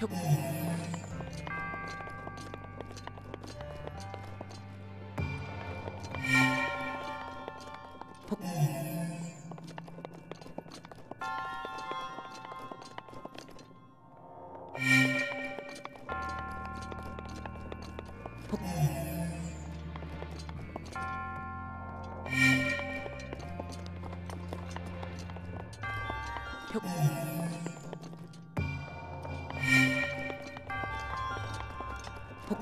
벽. 복복벽 But